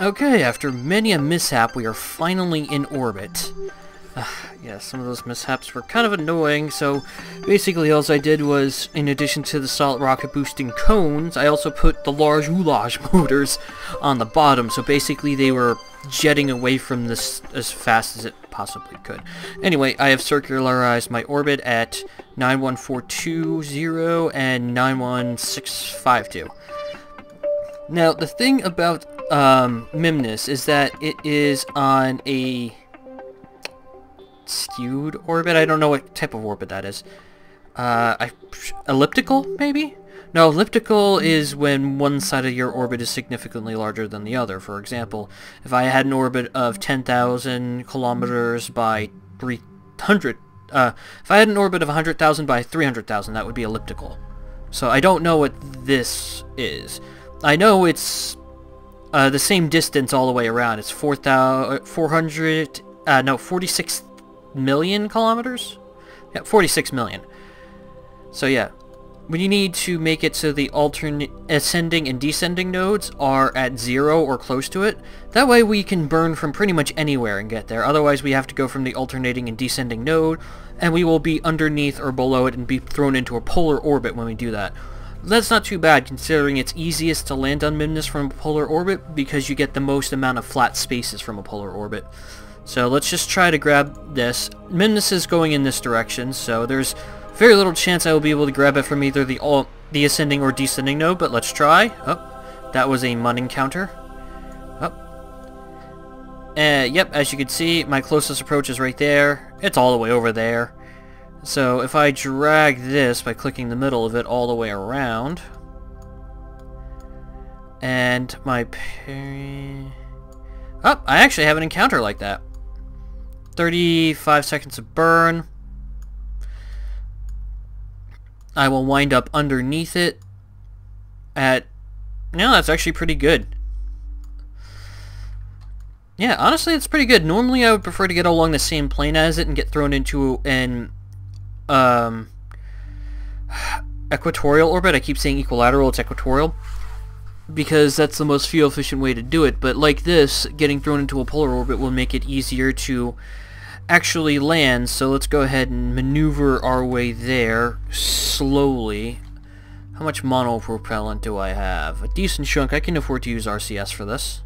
Okay, after many a mishap, we are finally in orbit. Uh, yeah, some of those mishaps were kind of annoying, so basically all I did was, in addition to the solid rocket boosting cones, I also put the large Ullage motors on the bottom, so basically they were jetting away from this as fast as it possibly could. Anyway, I have circularized my orbit at 91420 and 91652. Now, the thing about um, Mimnus is that it is on a skewed orbit. I don't know what type of orbit that is. Uh, I, elliptical, maybe? No, elliptical is when one side of your orbit is significantly larger than the other. For example, if I had an orbit of 10,000 kilometers by 300, uh, if I had an orbit of 100,000 by 300,000, that would be elliptical. So I don't know what this is. I know it's uh, the same distance all the way around. It's 4,000, 400, uh, no, 46 million kilometers? Yeah, 46 million. So yeah, when you need to make it so the alternate ascending and descending nodes are at zero or close to it, that way we can burn from pretty much anywhere and get there. Otherwise we have to go from the alternating and descending node, and we will be underneath or below it and be thrown into a polar orbit when we do that. That's not too bad considering it's easiest to land on Mimnus from a polar orbit because you get the most amount of flat spaces from a polar orbit. So let's just try to grab this. Mimnus is going in this direction, so there's very little chance I will be able to grab it from either the all the ascending or descending node, but let's try. Oh, that was a Mun encounter. Oh. Uh, yep, as you can see, my closest approach is right there. It's all the way over there. So if I drag this by clicking the middle of it all the way around, and my parry... Oh, I actually have an encounter like that. 35 seconds of burn. I will wind up underneath it at... No, that's actually pretty good. Yeah, honestly, it's pretty good. Normally, I would prefer to get along the same plane as it and get thrown into an um, equatorial orbit. I keep saying equilateral, it's equatorial. Because that's the most fuel efficient way to do it. But like this, getting thrown into a polar orbit will make it easier to actually land. So let's go ahead and maneuver our way there slowly. How much monopropellant do I have? A decent chunk. I can afford to use RCS for this.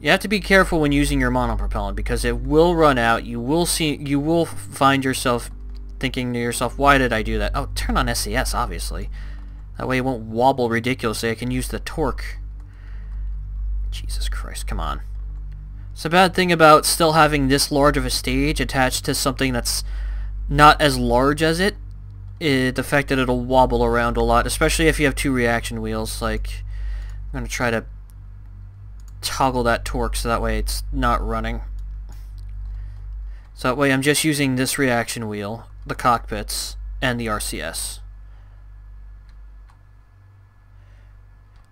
You have to be careful when using your monopropellant because it will run out. You will see. You will find yourself thinking to yourself, "Why did I do that?" Oh, turn on SCS, obviously. That way it won't wobble ridiculously. I can use the torque. Jesus Christ, come on. It's a bad thing about still having this large of a stage attached to something that's not as large as it. it the fact that it'll wobble around a lot, especially if you have two reaction wheels. Like, I'm going to try to toggle that torque so that way it's not running. So that way I'm just using this reaction wheel, the cockpits, and the RCS.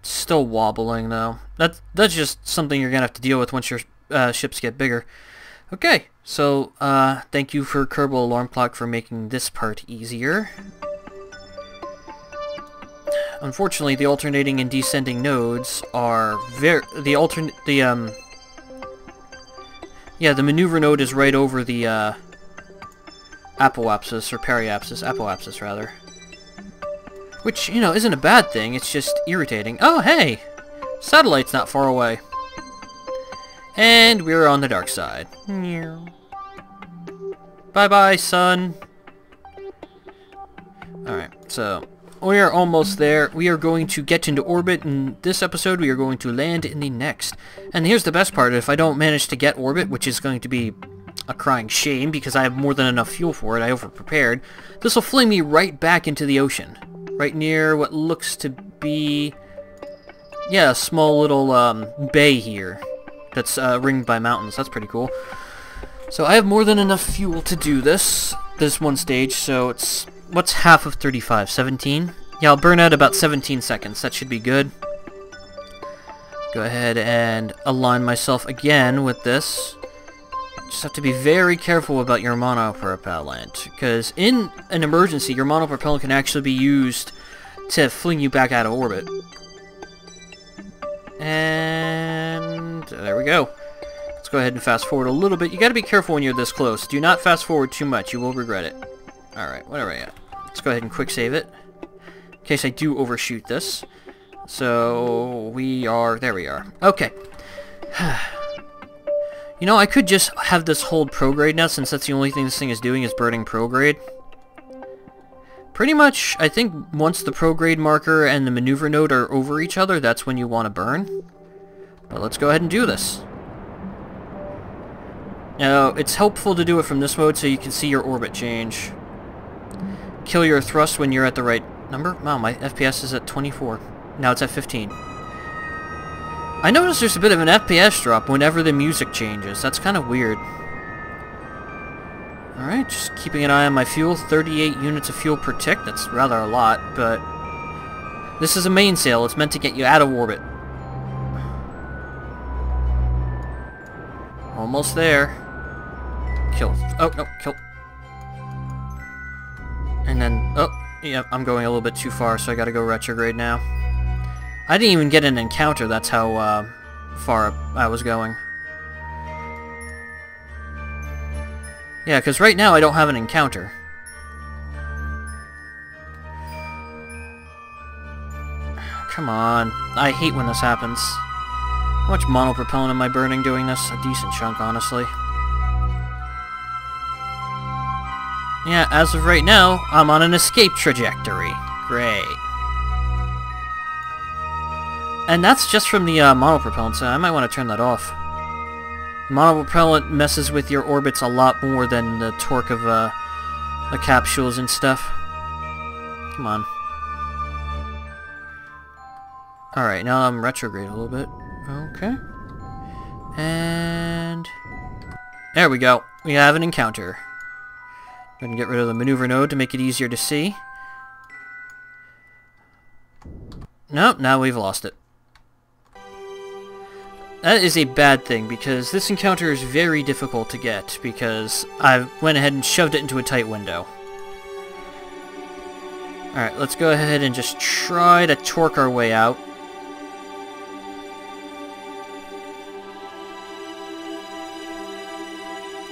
Still wobbling though. That's, that's just something you're going to have to deal with once your uh, ships get bigger. Okay, so uh, thank you for Kerbal Alarm Clock for making this part easier. Unfortunately, the alternating and descending nodes are very... The alternate... The, um... Yeah, the maneuver node is right over the, uh... Apoapsis, or periapsis. Apoapsis, rather. Which, you know, isn't a bad thing. It's just irritating. Oh, hey! Satellite's not far away. And we're on the dark side. Yeah. Bye-bye, sun. Alright, so we are almost there. We are going to get into orbit in this episode. We are going to land in the next. And here's the best part. If I don't manage to get orbit, which is going to be a crying shame because I have more than enough fuel for it, I over-prepared, this will fling me right back into the ocean. Right near what looks to be... Yeah, a small little um, bay here that's uh, ringed by mountains. That's pretty cool. So I have more than enough fuel to do this, this one stage, so it's What's half of 35? 17? Yeah, I'll burn out about 17 seconds. That should be good. Go ahead and align myself again with this. Just have to be very careful about your monopropellant, because in an emergency, your monopropellant can actually be used to fling you back out of orbit. And there we go. Let's go ahead and fast forward a little bit. You gotta be careful when you're this close. Do not fast forward too much. You will regret it. Alright, what are we at? Let's go ahead and quick save it. In case I do overshoot this. So, we are... There we are. Okay. you know, I could just have this hold prograde now, since that's the only thing this thing is doing is burning prograde. Pretty much, I think once the prograde marker and the maneuver node are over each other, that's when you want to burn. But let's go ahead and do this. Now, it's helpful to do it from this mode so you can see your orbit change. Kill your thrust when you're at the right number. Wow, my FPS is at 24. Now it's at 15. I notice there's a bit of an FPS drop whenever the music changes. That's kind of weird. Alright, just keeping an eye on my fuel. 38 units of fuel per tick. That's rather a lot, but... This is a mainsail. It's meant to get you out of orbit. Almost there. Kill. Oh, no, kill. Yeah, I'm going a little bit too far, so I gotta go retrograde now. I didn't even get an encounter, that's how uh, far I was going. Yeah, because right now I don't have an encounter. Come on. I hate when this happens. How much monopropellant am I burning doing this? A decent chunk, honestly. Yeah, as of right now, I'm on an escape trajectory. Great. And that's just from the uh, monopropellant, so I might want to turn that off. Monopropellant messes with your orbits a lot more than the torque of uh, the capsules and stuff. Come on. Alright, now I'm retrograde a little bit. Okay. And... There we go. We have an encounter. Go ahead and get rid of the maneuver node to make it easier to see. Nope, now we've lost it. That is a bad thing, because this encounter is very difficult to get, because I went ahead and shoved it into a tight window. Alright, let's go ahead and just try to torque our way out.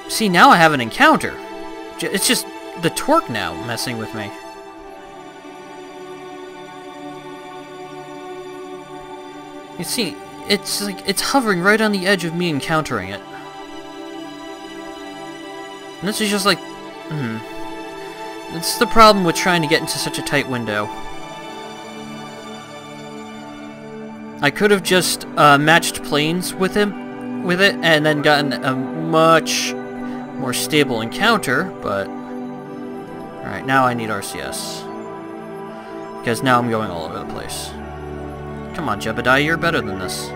See, now I have an encounter. It's just the torque now messing with me. You see, it's like, it's hovering right on the edge of me encountering it. And this is just like, hmm. It's the problem with trying to get into such a tight window. I could have just uh, matched planes with him, with it, and then gotten a much more stable encounter, but... Alright, now I need RCS. Because now I'm going all over the place. Come on, Jebediah, you're better than this.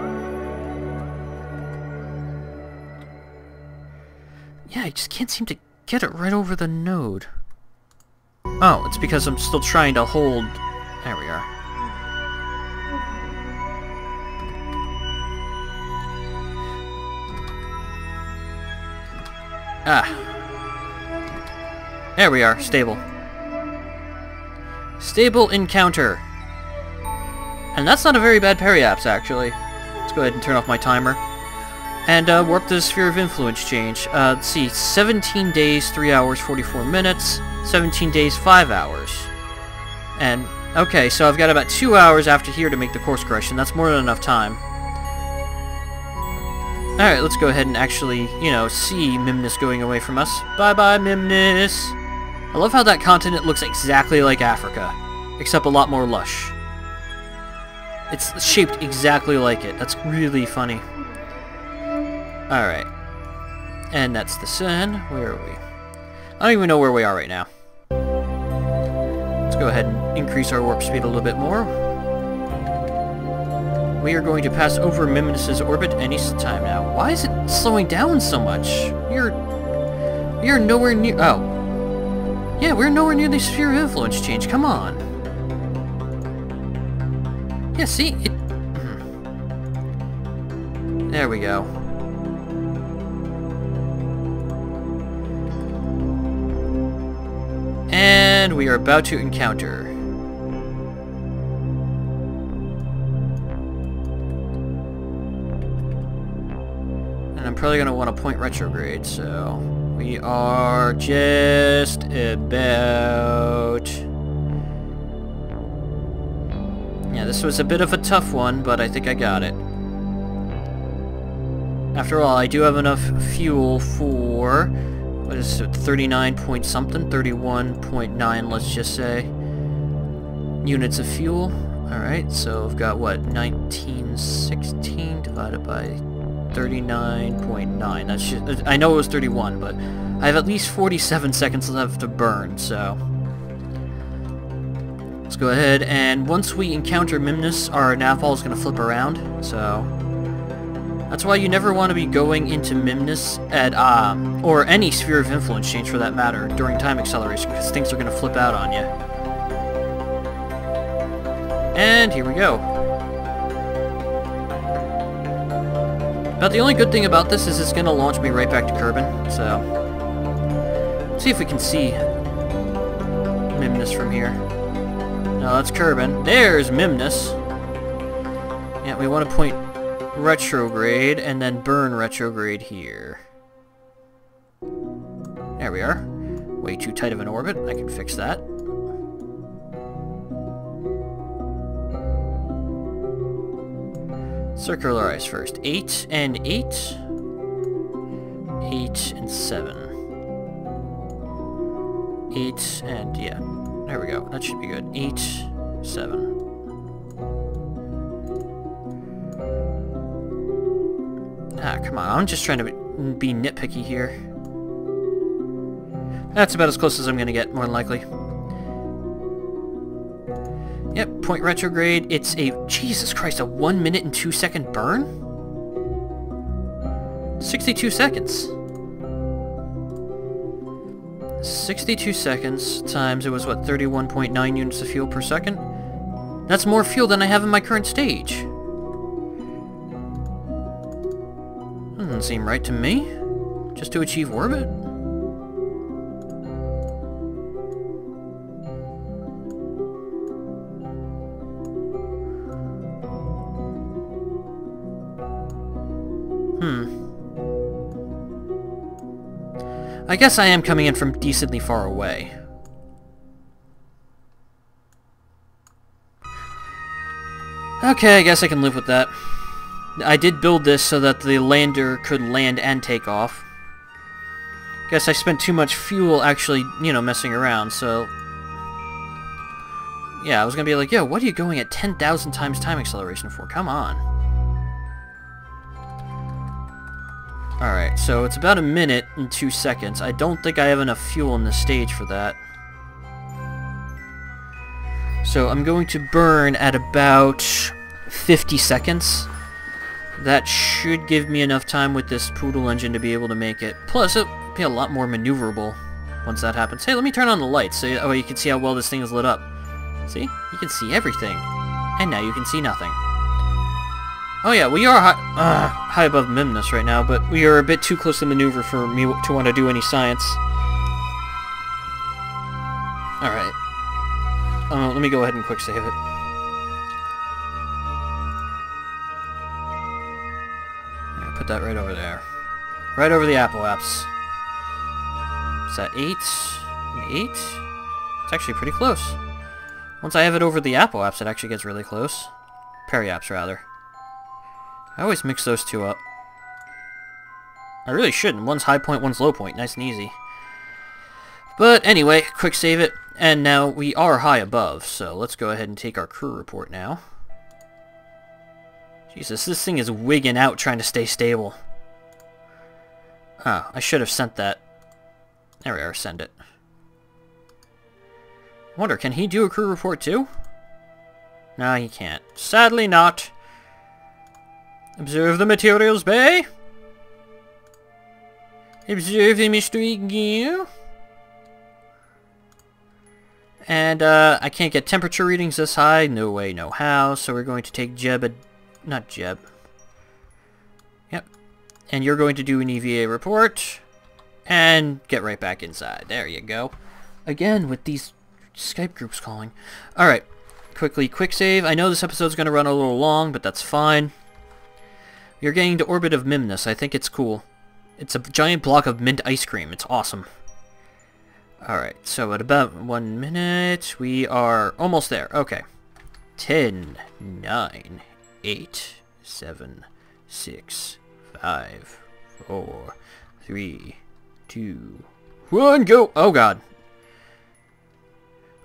Yeah, I just can't seem to get it right over the node. Oh, it's because I'm still trying to hold... There we are. Ah. There we are, stable. Stable encounter. And that's not a very bad periaps, actually. Let's go ahead and turn off my timer. And uh, warp the Sphere of Influence change. Uh, let's see, 17 days, 3 hours, 44 minutes. 17 days, 5 hours. And, okay, so I've got about 2 hours after here to make the course correction. That's more than enough time. Alright, let's go ahead and actually, you know, see Mimnus going away from us. Bye-bye, Mimnus! I love how that continent looks exactly like Africa, except a lot more lush. It's shaped exactly like it. That's really funny. Alright. And that's the sun. Where are we? I don't even know where we are right now. Let's go ahead and increase our warp speed a little bit more. We are going to pass over Mimnus' orbit any time now. Why is it slowing down so much? You're... You're nowhere near... Oh. Yeah, we're nowhere near the sphere of influence change. Come on. Yeah, see? It... Hmm. There we go. And we are about to encounter. Probably going to want to point retrograde, so... We are just about... Yeah, this was a bit of a tough one, but I think I got it. After all, I do have enough fuel for... What is it, 39 point something? 31.9, let's just say. Units of fuel. Alright, so I've got, what, 1916 divided by 39.9. That's just, I know it was 31, but I have at least 47 seconds left to burn, so... Let's go ahead, and once we encounter Mimnus, our navball is going to flip around, so... That's why you never want to be going into Mimnus at, um, or any Sphere of Influence change for that matter, during time acceleration, because things are going to flip out on you. And here we go. But the only good thing about this is it's going to launch me right back to Kerbin, so... Let's see if we can see Mimnus from here. No, that's Kerbin. There's Mimnus. Yeah, we want to point retrograde and then burn retrograde here. There we are. Way too tight of an orbit. I can fix that. Circularize first. 8 and 8. 8 and 7. 8 and, yeah. There we go. That should be good. 8, 7. Ah, come on. I'm just trying to be nitpicky here. That's about as close as I'm going to get, more than likely. Point retrograde. It's a, Jesus Christ, a 1 minute and 2 second burn? 62 seconds. 62 seconds times, it was what, 31.9 units of fuel per second? That's more fuel than I have in my current stage. Doesn't seem right to me. Just to achieve orbit? I guess I am coming in from decently far away. Okay, I guess I can live with that. I did build this so that the lander could land and take off. Guess I spent too much fuel actually, you know, messing around, so... Yeah, I was gonna be like, yo, what are you going at 10,000 times time acceleration for? Come on. Alright, so it's about a minute and two seconds. I don't think I have enough fuel in the stage for that. So I'm going to burn at about 50 seconds. That should give me enough time with this Poodle engine to be able to make it. Plus, it'll be a lot more maneuverable once that happens. Hey, let me turn on the lights so oh, you can see how well this thing is lit up. See? You can see everything. And now you can see nothing. Oh yeah, we are high, uh, high above Mimnus right now, but we are a bit too close to maneuver for me to want to do any science. Alright. Uh, let me go ahead and quick save it. put that right over there. Right over the apoapse. Is that 8? 8? It's actually pretty close. Once I have it over the apoapse, it actually gets really close. Periapse, rather. I always mix those two up. I really shouldn't. One's high point, one's low point. Nice and easy. But anyway, quick save it. And now we are high above, so let's go ahead and take our crew report now. Jesus, this thing is wigging out trying to stay stable. Ah, I should have sent that. There we are, send it. wonder, can he do a crew report too? No, he can't. Sadly not. Observe the materials bay. Observe the mystery gear. And uh, I can't get temperature readings this high. No way, no how. So we're going to take Jeb, not Jeb. Yep. And you're going to do an EVA report. And get right back inside. There you go. Again, with these Skype groups calling. Alright. Quickly, quick save. I know this episode's going to run a little long, but that's fine. You're getting to orbit of Mimnus. I think it's cool. It's a giant block of mint ice cream. It's awesome. Alright, so at about one minute, we are almost there. Okay. 10, 9, 8, 7, 6, 5, 4, 3, 2, 1, go! Oh god.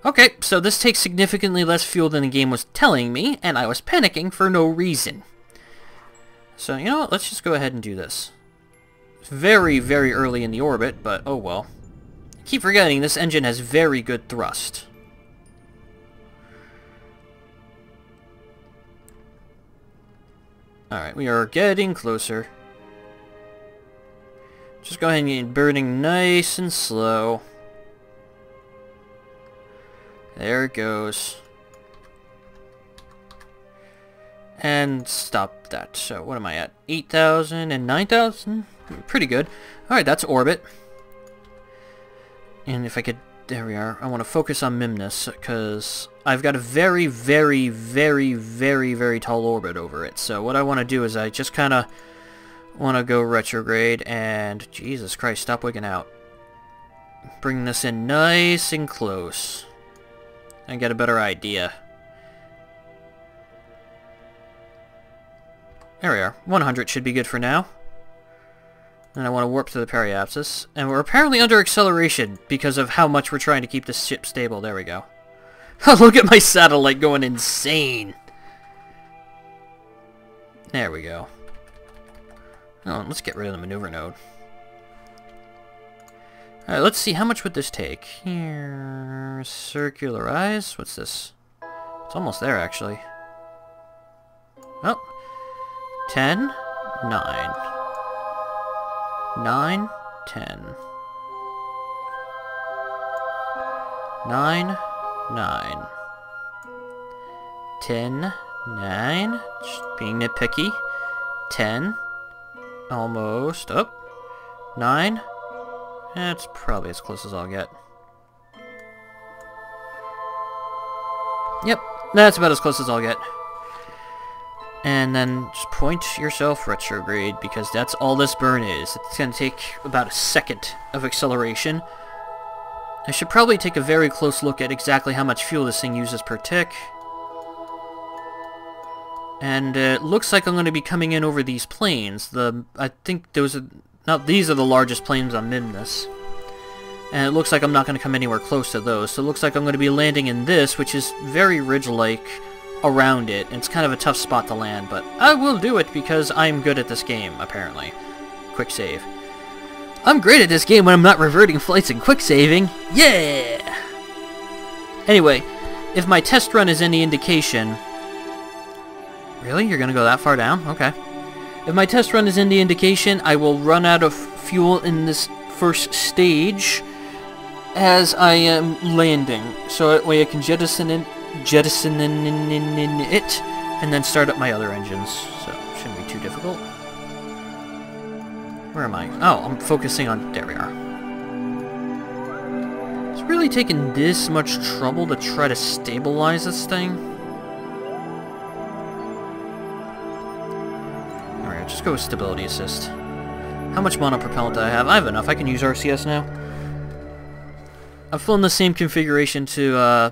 Okay, so this takes significantly less fuel than the game was telling me, and I was panicking for no reason. So, you know what, let's just go ahead and do this. Very, very early in the orbit, but oh well. I keep forgetting this engine has very good thrust. Alright, we are getting closer. Just go ahead and get burning nice and slow. There it goes. And stop that. So what am I at? 8,000 and 9,000? Pretty good. Alright, that's orbit. And if I could... There we are. I want to focus on Mimnus, because I've got a very, very, very, very, very tall orbit over it. So what I want to do is I just kind of want to go retrograde and... Jesus Christ, stop wigging out. Bring this in nice and close. And get a better idea. There we are. 100 should be good for now. And I want to warp to the periapsis. And we're apparently under acceleration because of how much we're trying to keep the ship stable. There we go. Look at my satellite going insane! There we go. Oh, let's get rid of the maneuver node. Alright, let's see. How much would this take? Here... circularize? What's this? It's almost there, actually. Oh. 10, 9. 9, 10. 9, 9. 10, 9. Just being nitpicky. 10. Almost. Up. Oh. 9. That's probably as close as I'll get. Yep, that's about as close as I'll get. And then just point yourself retrograde, because that's all this burn is. It's going to take about a second of acceleration. I should probably take a very close look at exactly how much fuel this thing uses per tick. And uh, it looks like I'm going to be coming in over these plains. The I think those are... Now, these are the largest plains on Mimnus. And it looks like I'm not going to come anywhere close to those. So it looks like I'm going to be landing in this, which is very ridge-like around it. It's kind of a tough spot to land, but I will do it because I'm good at this game, apparently. Quick save. I'm great at this game when I'm not reverting flights and quick saving. Yeah! Anyway, if my test run is any indication... Really? You're gonna go that far down? Okay. If my test run is any indication, I will run out of fuel in this first stage as I am landing. So that way I can jettison it jettison it, and then start up my other engines. So, shouldn't be too difficult. Where am I? Oh, I'm focusing on... There we are. It's really taking this much trouble to try to stabilize this thing. Alright, just go with stability assist. How much monopropellant do I have? I have enough. I can use RCS now. I've flown the same configuration to uh,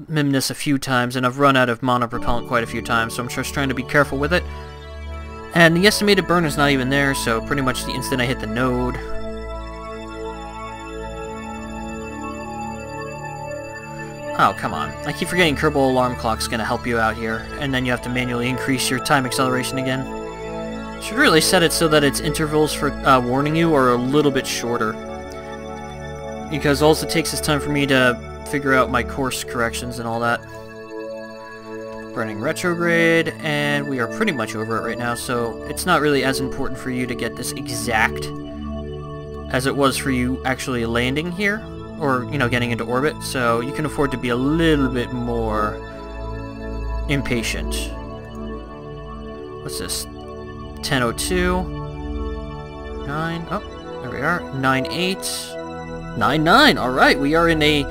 Mimnus a few times, and I've run out of monopropellant quite a few times, so I'm just trying to be careful with it. And the estimated burn is not even there, so pretty much the instant I hit the node... Oh, come on. I keep forgetting Kerbal Alarm Clock's gonna help you out here, and then you have to manually increase your time acceleration again. Should really set it so that its intervals for uh, warning you are a little bit shorter. Because all it takes is time for me to figure out my course corrections and all that. Burning retrograde, and we are pretty much over it right now, so it's not really as important for you to get this exact as it was for you actually landing here, or, you know, getting into orbit, so you can afford to be a little bit more impatient. What's this? 1002. 9. Oh, there we are. 98. 99. All right, we are in a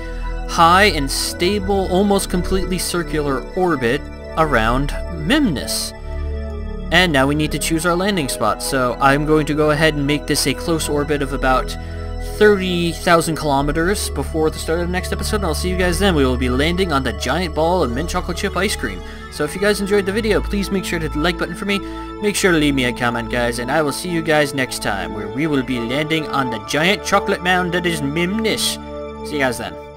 high and stable, almost completely circular orbit around Mimnus. And now we need to choose our landing spot. So I'm going to go ahead and make this a close orbit of about 30,000 kilometers before the start of the next episode, and I'll see you guys then. We will be landing on the giant ball of mint chocolate chip ice cream. So if you guys enjoyed the video, please make sure to hit the like button for me. Make sure to leave me a comment, guys, and I will see you guys next time, where we will be landing on the giant chocolate mound that is Mimnus. See you guys then.